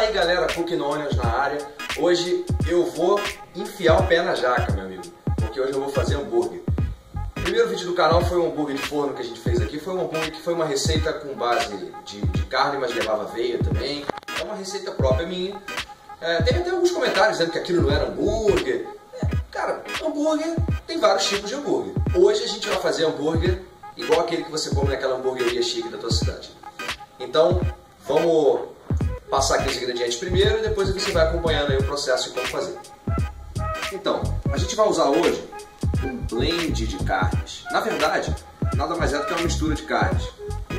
aí galera, Cooknonions na área. Hoje eu vou enfiar o pé na jaca, meu amigo, porque hoje eu vou fazer hambúrguer. O primeiro vídeo do canal foi um hambúrguer de forno que a gente fez aqui. Foi um hambúrguer que foi uma receita com base de, de carne, mas levava aveia também. É uma receita própria minha. É, teve até alguns comentários dizendo que aquilo não era hambúrguer. É, cara, hambúrguer tem vários tipos de hambúrguer. Hoje a gente vai fazer hambúrguer igual aquele que você come naquela hambúrgueria chique da tua cidade. Então, vamos passar aqui os ingredientes primeiro e depois você vai acompanhando aí o processo de como fazer. Então, a gente vai usar hoje um blend de carnes. Na verdade, nada mais é do que uma mistura de carnes.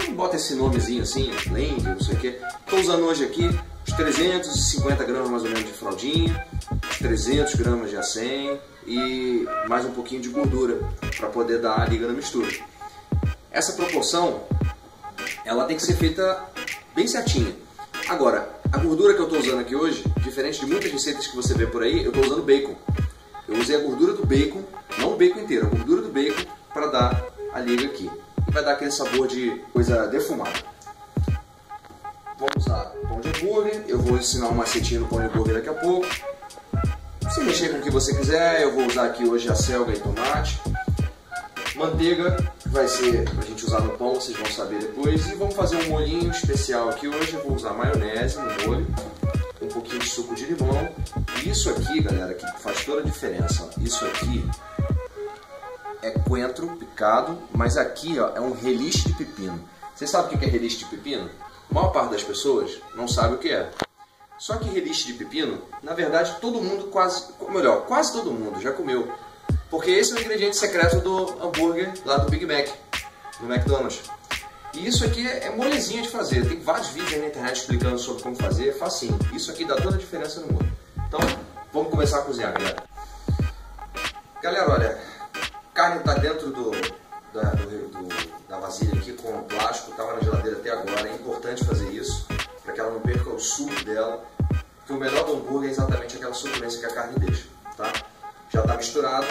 Não bota esse nomezinho assim, blend, não sei o que. Estou usando hoje aqui os 350 gramas mais ou menos de fraldinha, os 300 gramas de acém e mais um pouquinho de gordura para poder dar a liga na mistura. Essa proporção ela tem que ser feita bem certinha. Agora, a gordura que eu estou usando aqui hoje, diferente de muitas receitas que você vê por aí, eu estou usando bacon. Eu usei a gordura do bacon, não o bacon inteiro, a gordura do bacon para dar a liga aqui. E vai dar aquele sabor de coisa defumada. Vamos usar pão de hambúrguer, eu vou ensinar um macetinho no pão de hambúrguer daqui a pouco. Se mexer com o que você quiser, eu vou usar aqui hoje a selga e tomate. Manteiga, vai ser pra gente usar no pão, vocês vão saber depois. E vamos fazer um molhinho especial aqui hoje. Eu vou usar maionese no molho, um pouquinho de suco de limão. E isso aqui, galera, que faz toda a diferença. Isso aqui é coentro picado, mas aqui ó, é um reliche de pepino. Vocês sabem o que é reliche de pepino? A maior parte das pessoas não sabe o que é. Só que reliche de pepino, na verdade, todo mundo quase, melhor, quase todo mundo já comeu. Porque esse é o ingrediente secreto do hambúrguer lá do Big Mac, no McDonald's. E isso aqui é molezinho de fazer. Tem vários vídeos aí na internet explicando sobre como fazer, é facinho. Isso aqui dá toda a diferença no molho. Então, vamos começar a cozinhar, galera. Galera, olha, a carne está dentro do, da, do, do, da vasilha aqui com o plástico, estava na geladeira até agora. É importante fazer isso, para que ela não perca o suco dela. Porque o melhor do hambúrguer é exatamente aquela suculência que a carne deixa, tá? Já está misturado,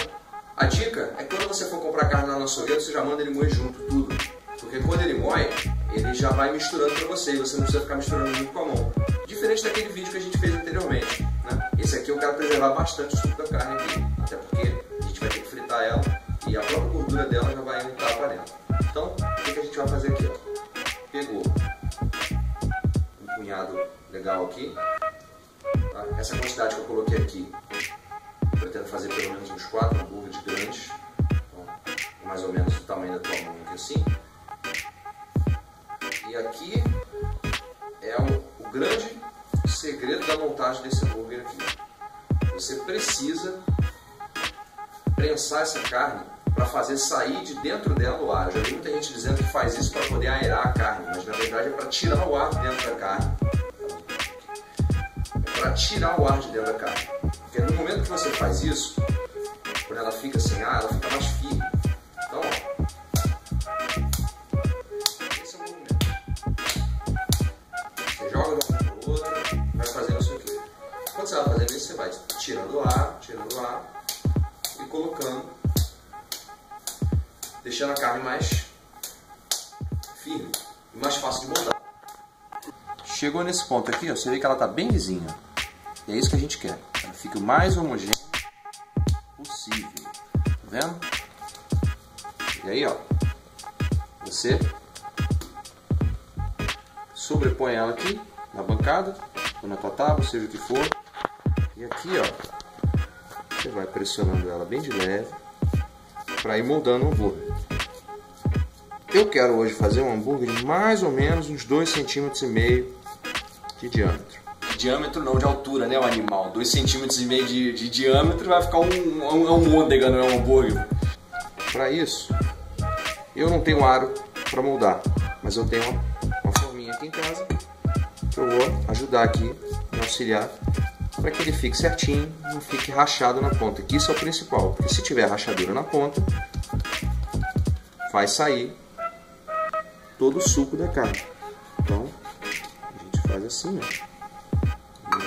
a dica é que quando você for comprar carne lá no açougueiro, você já manda ele moer junto, tudo. Porque quando ele moe, ele já vai misturando para você e você não precisa ficar misturando muito com a mão. Diferente daquele vídeo que a gente fez anteriormente. Né? Esse aqui eu quero preservar bastante o suco da carne aqui. Até porque a gente vai ter que fritar ela e a própria gordura dela já vai entrar para dentro. Então, o que, a gente vai fazer aqui? Ó? Pegou um punhado legal aqui. Tá? Essa quantidade que eu coloquei aqui pretendo fazer pelo menos uns 4 hambúrgueres grandes, então, mais ou menos o tamanho da tua mão aqui assim. E aqui é o, o grande segredo da montagem desse hambúrguer aqui. Você precisa prensar essa carne para fazer sair de dentro dela o ar. Já vi muita gente dizendo que faz isso para poder aerar a carne, mas na verdade é para tirar o ar de dentro da carne. É para tirar o ar de dentro da carne. No momento que você faz isso, quando ela fica sem ar, ela fica mais firme. Então. Esse é o movimento. Você joga de uma para vai fazendo isso aqui. Quando você vai fazendo isso, você vai tirando o ar, tirando o ar e colocando, deixando a carne mais firme e mais fácil de montar. Chegou nesse ponto aqui, ó, você vê que ela está bem lisinha. E é isso que a gente quer. Fica o mais homogênea possível. Tá vendo? E aí, ó. Você sobrepõe ela aqui na bancada, ou na tua tábua, seja o que for. E aqui, ó, você vai pressionando ela bem de leve para ir moldando o hambúrguer. Eu quero hoje fazer um hambúrguer de mais ou menos uns 2,5 cm de diâmetro diâmetro não de altura, né, o animal. 2 centímetros e meio de, de, diâmetro vai ficar um, um, um môndega, não é um hambúrguer. Para isso, eu não tenho aro para moldar, mas eu tenho uma, uma forminha aqui em casa que eu vou ajudar aqui, auxiliar, para que ele fique certinho, não fique rachado na ponta. Que isso é o principal, porque se tiver rachadura na ponta, vai sair todo o suco da carne. Então, a gente faz assim, ó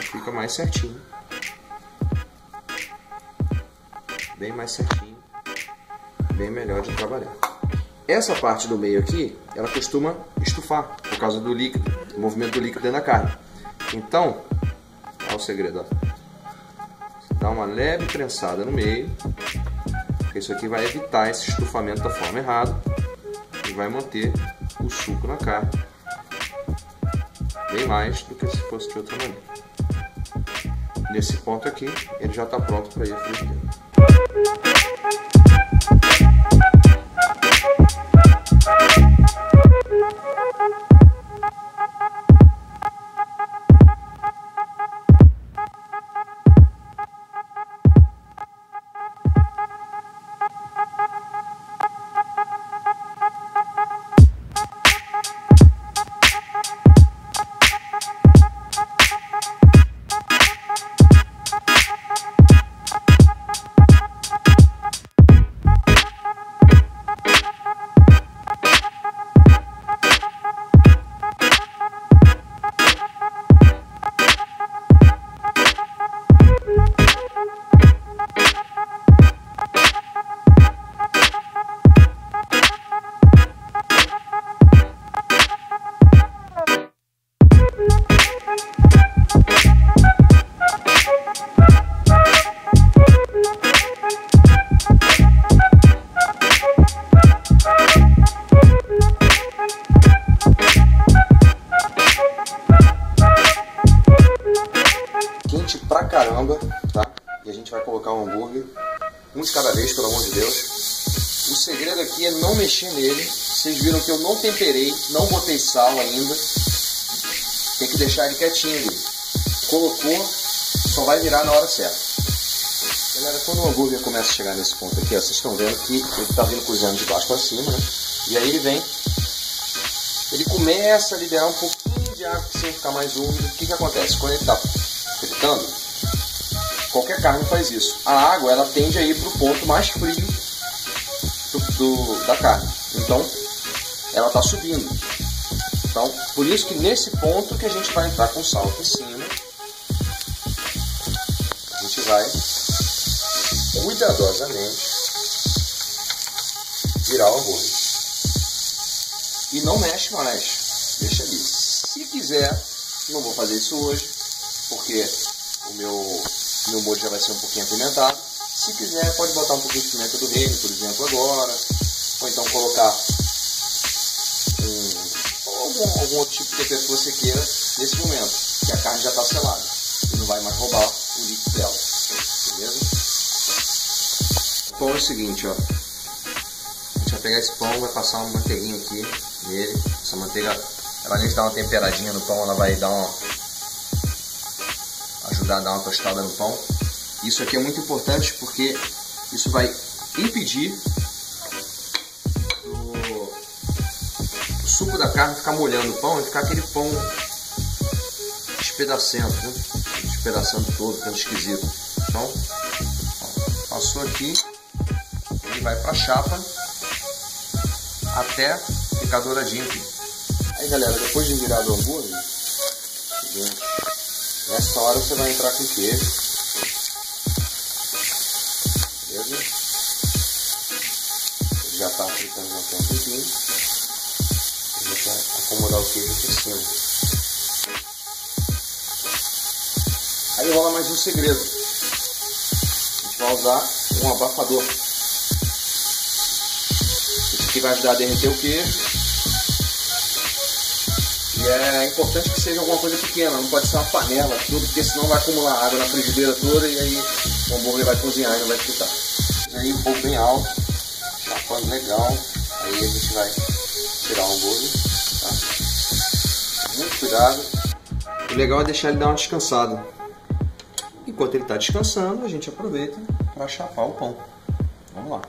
fica mais certinho. Bem mais certinho. Bem melhor de trabalhar. Essa parte do meio aqui, ela costuma estufar por causa do líquido, do movimento do líquido dentro da carne. Então, Olha o segredo, ó. Dá uma leve prensada no meio. Isso aqui vai evitar esse estufamento da forma errada. E vai manter o suco na carne. Bem mais do que se fosse de outra maneira. Nesse ponto aqui, ele já está pronto para ir frigideira. Colocar o hambúrguer, um de cada vez, pelo amor de Deus. O segredo aqui é não mexer nele. Vocês viram que eu não temperei, não botei sal ainda. Tem que deixar ele quietinho ali. Colocou, só vai virar na hora certa. Galera, quando o hambúrguer começa a chegar nesse ponto aqui, ó, vocês estão vendo que ele está vindo cozinhando de baixo para cima, né? E aí ele vem, ele começa a liberar um pouquinho de água sem ficar mais úmido. O que, que acontece? Quando ele está fritando, qualquer carne faz isso. A água ela tende a ir para o ponto mais frio do, do, da carne. Então ela está subindo. Então, por isso que nesse ponto que a gente vai entrar com sal em cima. A gente vai cuidadosamente virar o hambúrguer. E não mexe mais. Deixa ali. Se quiser, não vou fazer isso hoje, porque o meu, meu molho já vai ser um pouquinho apimentado. Se quiser, pode botar um pouquinho de pimenta do reino, por exemplo, agora. Ou então colocar um, algum, algum outro tipo de tempero que você queira nesse momento, que a carne já está selada. E não vai mais roubar o líquido dela. Beleza? O pão é o seguinte, ó. A gente vai pegar esse pão, vai passar uma manteiguinha aqui nele. Essa manteiga, ela além de dar uma temperadinha no pão, ela vai dar uma dar uma tostada no pão. Isso aqui é muito importante porque isso vai impedir o, o suco da carne ficar molhando o pão e ficar aquele pão despedacento, né? despedaçando todo, ficando esquisito. Então, passou aqui, ele vai para a chapa até ficar douradinho. Aí galera, depois de virar do hambúrguer, Nessa hora você vai entrar com queijo. Beleza? Ele já está fritando no tempinho. A gente vai acomodar o queijo aqui em cima. Aí rola mais um segredo. A gente vai usar um abafador. Esse aqui vai ajudar a derreter o queijo e é importante que seja alguma coisa pequena, não pode ser uma panela, tudo, porque senão vai acumular água na frigideira toda e aí o hambúrguer vai cozinhar e não vai fritar. Aí um pouco bem alto, chapando legal, aí a gente vai tirar o hambúrguer, tá? Muito cuidado. O legal é deixar ele dar uma descansada. Enquanto ele está descansando, a gente aproveita para chapar o pão. Vamos lá.